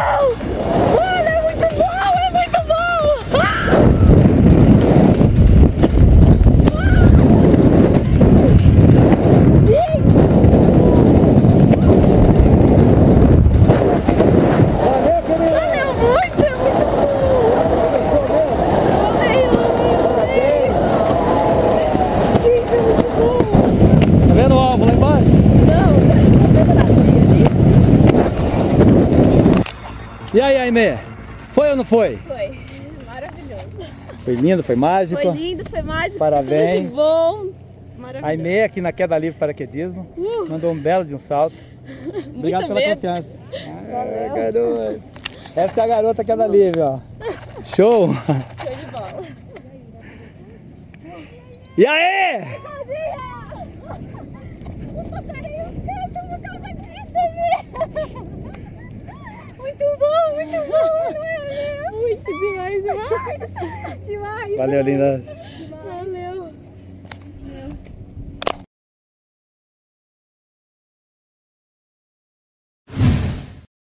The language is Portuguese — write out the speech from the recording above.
No! E aí, Aimee? Foi ou não foi? Foi. Maravilhoso. Foi lindo, foi mágico. Foi lindo, foi mágico. Parabéns. De bom. Maravilhoso. Aimee aqui na Queda Livre Paraquedismo. Uh. Mandou um belo de um salto. Obrigado pela medo. confiança. Ah, garoto. Essa é a garota Queda Livre, ó. Show! Show de bola. E aí? Muito bom, muito bom, não é? Muito demais, demais. Demais. Valeu, linda.